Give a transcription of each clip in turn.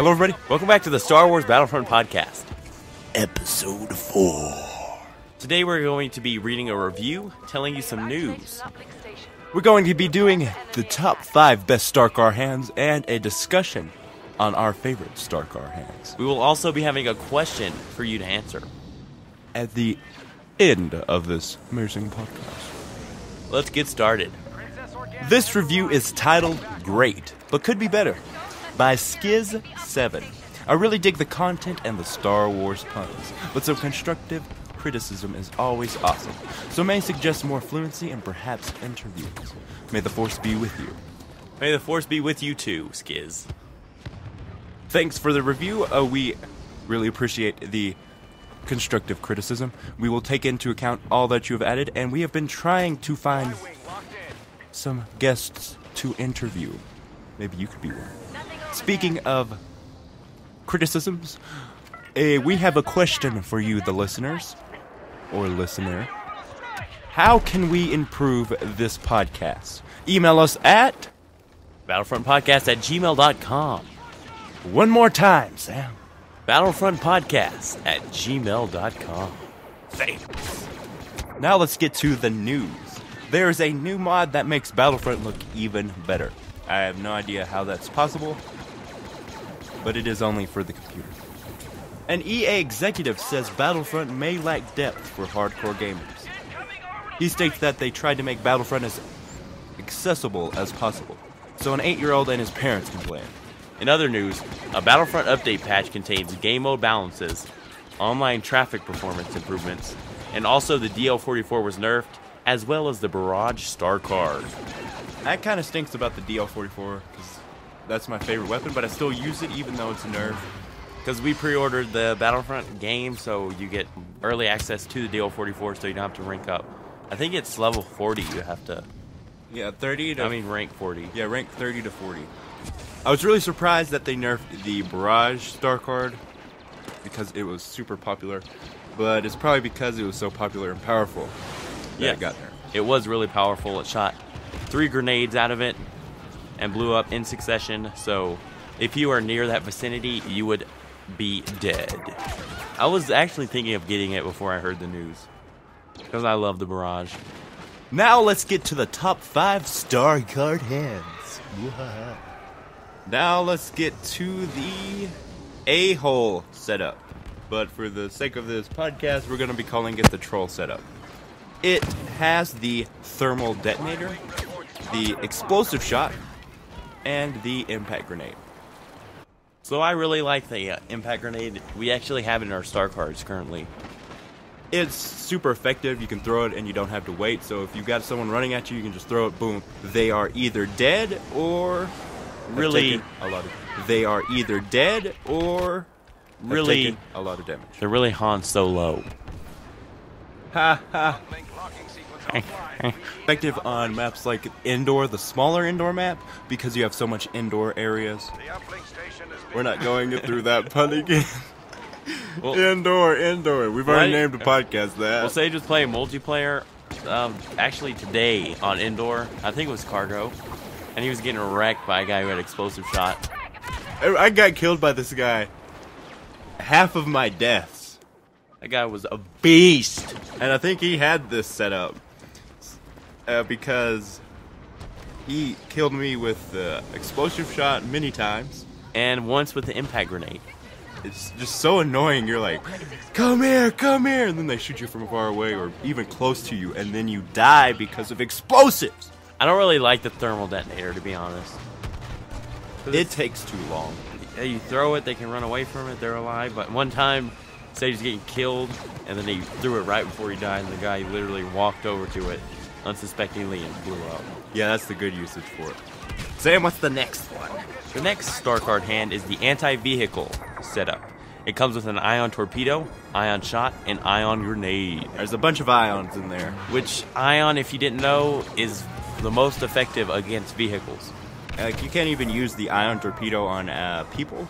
Hello, everybody. Welcome back to the Star Wars Battlefront podcast. Episode 4. Today, we're going to be reading a review, telling you some news. We're going to be doing the top 5 best Star Card hands and a discussion on our favorite Star Card hands. We will also be having a question for you to answer. At the end of this amazing podcast. Let's get started. This review is titled Great, but could be better by Skiz7. I really dig the content and the Star Wars puns, but some constructive criticism is always awesome. So may suggest more fluency and perhaps interviews. May the force be with you. May the force be with you too, Skiz. Thanks for the review. Uh, we really appreciate the constructive criticism. We will take into account all that you have added, and we have been trying to find some guests to interview. Maybe you could be one. Speaking of criticisms, uh, we have a question for you, the listeners, or listener. How can we improve this podcast? Email us at Battlefrontpodcast at gmail.com. one more time, Sam. Battlefrontpodcast at gmail.com. Thanks. Now let's get to the news. There's a new mod that makes Battlefront look even better. I have no idea how that's possible, but it is only for the computer. An EA executive says Battlefront may lack depth for hardcore gamers. He states that they tried to make Battlefront as accessible as possible, so an 8 year old and his parents can play it. In other news, a Battlefront update patch contains game mode balances, online traffic performance improvements, and also the DL44 was nerfed, as well as the Barrage Star Card. That kind of stinks about the DL44 because that's my favorite weapon, but I still use it even though it's a nerf. Because we pre ordered the Battlefront game, so you get early access to the DL44 so you don't have to rank up. I think it's level 40 you have to. Yeah, 30 to I mean, rank 40. Yeah, rank 30 to 40. I was really surprised that they nerfed the Barrage star card because it was super popular, but it's probably because it was so popular and powerful that Yeah. it got there. It was really powerful. It shot three grenades out of it and blew up in succession. So if you are near that vicinity, you would be dead. I was actually thinking of getting it before I heard the news because I love the barrage. Now let's get to the top five star card hands. Now let's get to the a hole setup. But for the sake of this podcast, we're going to be calling it the troll setup. It has the thermal detonator, the explosive shot, and the impact grenade. So I really like the uh, impact grenade. We actually have it in our star cards currently. It's super effective. You can throw it and you don't have to wait. So if you've got someone running at you, you can just throw it. Boom. They are either dead or Really- a lot of. They are either dead or Really- a lot of damage. They're really Han Solo. Ha ha. Effective on maps like indoor, the smaller indoor map, because you have so much indoor areas. We're not going through that pun again. Well, indoor, indoor. We've already Right. named the podcast that. Well, Sage was playing multiplayer. Um, actually, today on indoor, I think it was cargo, and he was getting wrecked by a guy who had explosive shot. I I got killed by this guy. Half of my deaths. That guy was a beast. And I think he had this set up. Uh, because he killed me with the explosive shot many times. And once with the impact grenade. It's just so annoying. You're like, come here, come here. And then they shoot you from far away or even close to you. And then you die because of explosives. I don't really like the thermal detonator, to be honest. It takes too long. yeah, you throw it, they can run away from it, they're alive. But one time, Sage was getting killed, and then he threw it right before he died, and the guy literally walked over to it unsuspectingly and blew up. Yeah, that's the good usage for it. Sam, what's the next one? The next star card hand is the anti-vehicle setup. It comes with an ion torpedo, ion shot, and ion grenade. There's a bunch of ions in there. Which ion, if you didn't know, is the most effective against vehicles. Like, you can't even use the ion torpedo on uh, people.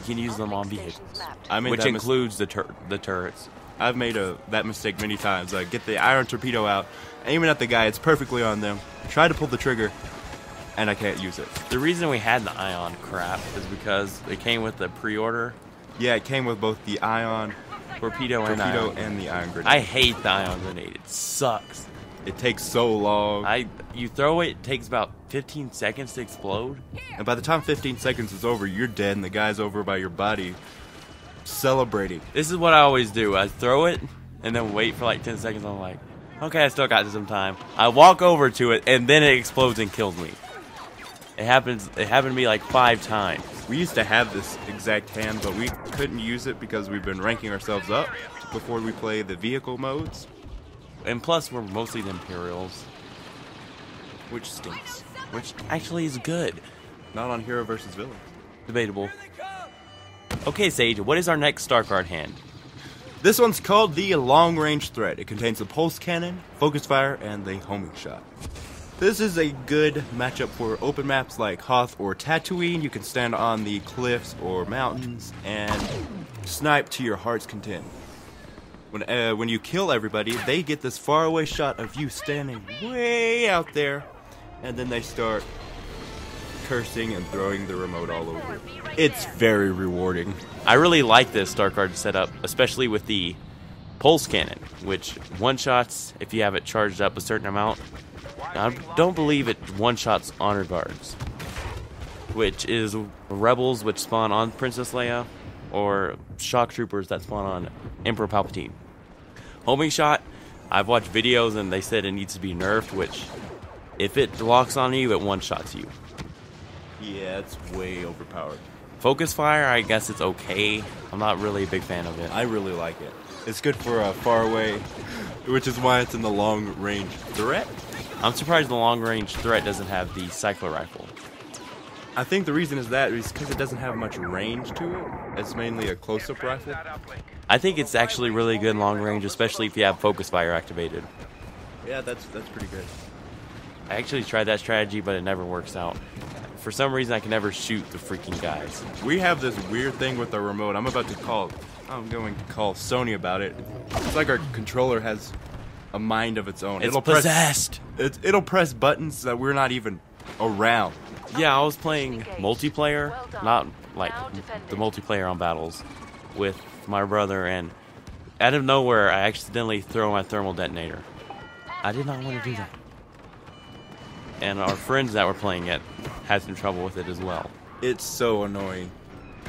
You can use them on vehicles, I mean, which includes the tur- the turrets. I've made a that mistake many times. Like get the ion torpedo out, aim it at the guy. It's perfectly on them. Try to pull the trigger, and I can't use it. The reason we had the ion crap is because it came with the pre-order Yeah, it came with both the ion torpedo, and torpedo ion. and the ion grenade. I hate the ion grenade. It sucks. it takes so long, I you throw it, it takes about 15 seconds to explode. and by the time 15 seconds is over, you're dead, and the guy's over by your body, celebrating. This is what I always do. I throw it and then wait for like 10 seconds. I'm like, okay, I still got some time. I walk over to it and then it explodes and kills me. It happens. It happened to me like five times. We used to have this exact hand, but we couldn't use it because we've been ranking ourselves up before we play the vehicle modes, And plus, we're mostly the Imperials, which stinks. which actually is good. Not on hero versus villain. Debatable. Okay, Sage, what is our next star card hand? This one's called the Long Range Threat. It contains the Pulse Cannon, Focus Fire, and the Homing Shot. This is a good matchup for open maps like Hoth or Tatooine. You can stand on the cliffs or mountains and snipe to your heart's content. When, uh, when you kill everybody, they get this faraway shot of you standing way out there, and then they start cursing and throwing the remote all over. It's very rewarding. I really like this star card setup, especially with the pulse cannon, which one shots if you have it charged up a certain amount. I don't believe it one shots honor guards, which is rebels which spawn on Princess Leia, or shock troopers that spawn on Emperor Palpatine. Homing shot, I've watched videos and they said it needs to be nerfed, which if it locks on you, it one shots you. Yeah, it's way overpowered. Focus fire, I guess it's okay. I'm not really a big fan of it. I really like it. It's good for a far away, which is why it's in the long range threat. I'm surprised the long range threat doesn't have the cycler rifle. I think the reason is that is because it doesn't have much range to it. It's mainly a close up rifle. I think it's actually really good long range, especially if you have focus fire activated. Yeah, that's that's pretty good. I actually tried that strategy, but it never works out. For some reason, I can never shoot the freaking guys. We have this weird thing with our remote. I'm about to call. I'm going to call Sony about it. It's like our controller has a mind of its own. It's it'll possessed. press. It, it'll press buttons that we're not even around. Yeah, I was playing multiplayer, not like the multiplayer on battles, with my brother, and out of nowhere, I accidentally throw my thermal detonator. I did not want to do that. And our friends that were playing it had some trouble with it as well. It's so annoying.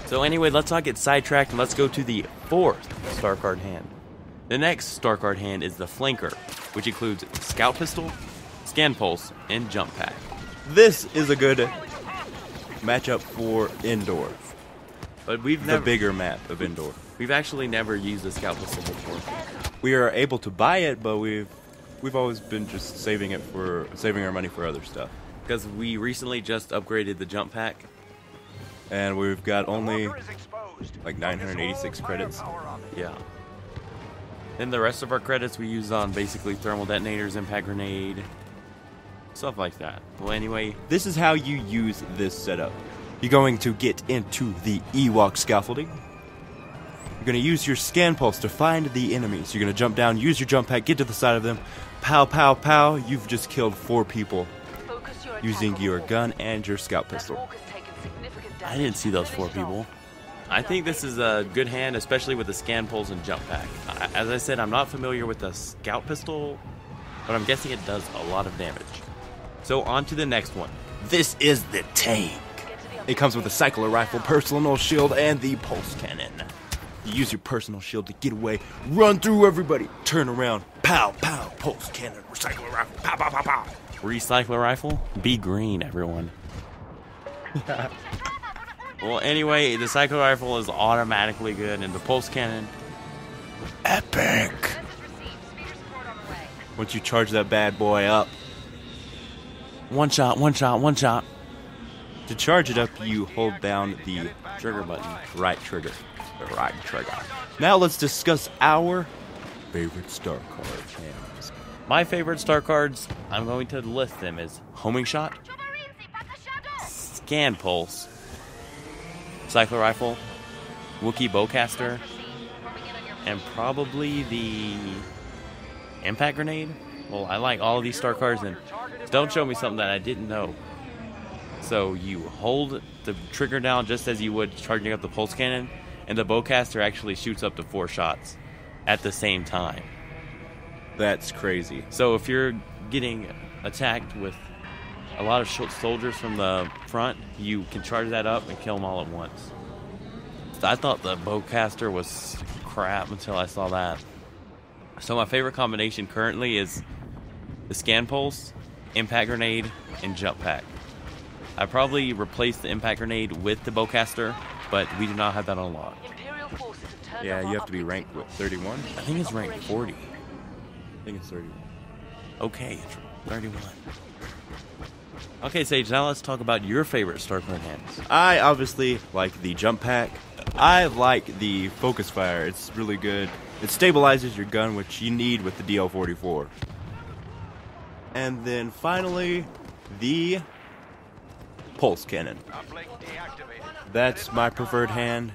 So anyway, let's not get sidetracked and let's go to the fourth star card hand. The next star card hand is the flanker, which includes scout pistol, scan pulse, and jump pack. This is a good matchup for indoor. But we've never. The never bigger map of indoor. we've actually never used a scout pistol before. We are able to buy it, but we've we've always been just saving it for saving our money for other stuff. Because we recently just upgraded the jump pack. And we've got only like 986 credits. Yeah. Then the rest of our credits we use on basically thermal detonators, impact grenade, stuff like that. Well, anyway, This is how you use this setup. You're going to get into the Ewok scaffolding. You're going to use your scan pulse to find the enemies. You're going to jump down, use your jump pack, get to the side of them. Pow, pow, pow. You've just killed four people using your gun and your scout pistol. I didn't see those four people. I think this is a good hand, especially with the scan pulse and jump pack. As I said, I'm not familiar with the scout pistol, but I'm guessing it does a lot of damage. So on to the next one. This is the tank. It comes with a cycler rifle, personal shield, and the pulse cannon. You use your personal shield to get away, run through everybody, turn around, pow, pow, pulse cannon, recycler rifle, pow, pow, pow, pow. Recycler rifle? Be green, everyone. well, anyway, the cycler rifle is automatically good, and the pulse cannon, Epic. Once you charge that bad boy up, one shot, one shot, one shot. to charge it up, you hold down the Trigger button. right trigger. The right trigger. Now let's discuss our favorite star card hands. My favorite star cards, I'm going to list them as homing shot, scan pulse, cycler rifle, Wookiee bowcaster, and probably the impact grenade. Well, I like all of these star cards, and don't show me something that I didn't know. So you hold the trigger down just as you would charging up the pulse cannon, and the bowcaster actually shoots up to four shots at the same time. That's crazy. So if you're getting attacked with a lot of soldiers from the front, you can charge that up and kill them all at once. I thought the bowcaster was crap until I saw that. So my favorite combination currently is the scan pulse, impact grenade, and jump pack. I probably replaced the impact grenade with the bowcaster, but we do not have that unlocked. Imperial forces Yeah, you have to be ranked with 31. I think it's ranked 40. Think it's 31. Okay, 31. Okay, Sage, now let's talk about your favorite Star Card hands. I obviously like the jump pack. I like the focus fire. It's really good. It stabilizes your gun, which you need with the DL44. And then finally, the pulse cannon. That's my preferred hand,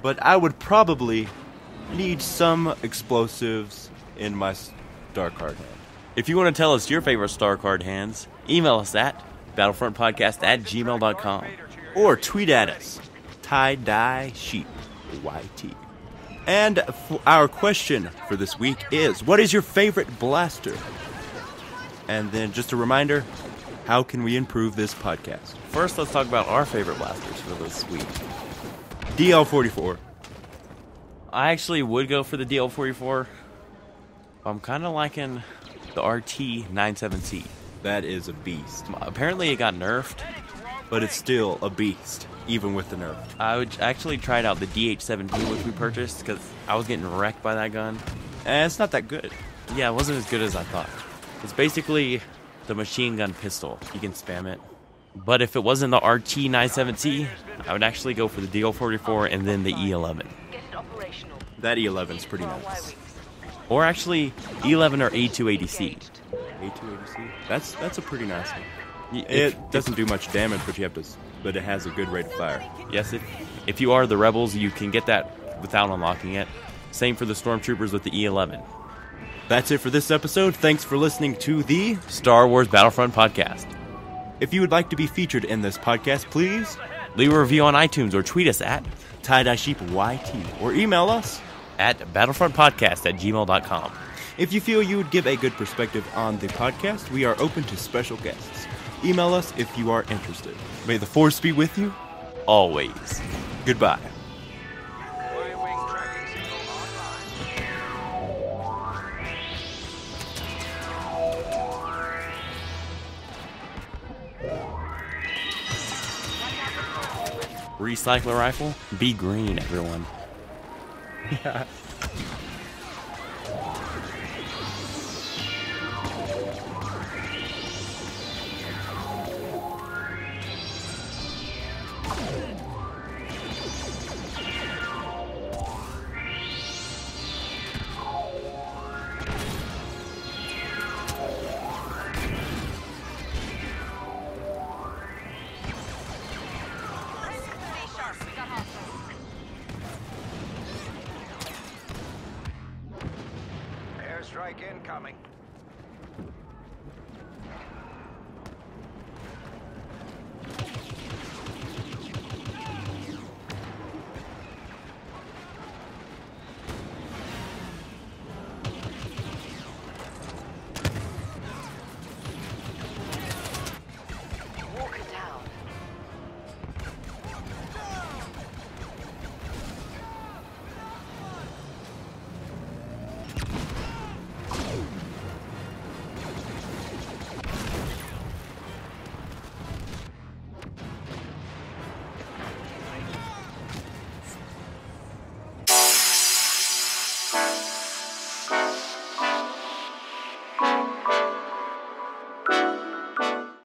but I would probably need some explosives in my star card hand. If you want to tell us your favorite Star Card hands, email us at battlefrontpodcast at gmail.com. or tweet at us tie dye sheep yt and our question for this week is what is your favorite blaster and then just a reminder how can we improve this podcast First, let's talk about our favorite blasters for this week. dl44 I actually would go for the DL44. I'm kind of liking the RT97C. that is a beast Apparently, it got nerfed. but it's still a beast even with the nerf I would actually tried out the DH17, which we purchased, because I was getting wrecked by that gun. and it's not that good Yeah, it wasn't as good as I thought. It's basically the machine gun pistol. You can spam it. But if it wasn't the RT97C, I would actually go for the DL44 and then the E11. Get it operational. that E-11 is pretty nice Y-wings. Or actually, E11 or A280C. a280c that's that's a pretty nice one it doesn't do much damage but you have to but it has a good rate of fire Yes, if, if you are the Rebels, you can get that without unlocking it. Same for the Stormtroopers with the E E11. That's it for this episode. Thanks for listening to the. Star Wars Battlefront Podcast. If you would like to be featured in this podcast, please Leave a review on iTunes or tweet us at, tie dye sheep or email us. At battlefrontpodcast at gmail.com. If you feel you would give a good perspective on the podcast, we are open to special guests. Email us if you are interested. May the force be with you. Always. Goodbye. Y-wing tracking signal online. Recycler rifle? Be green, everyone. Yeah. Strike incoming.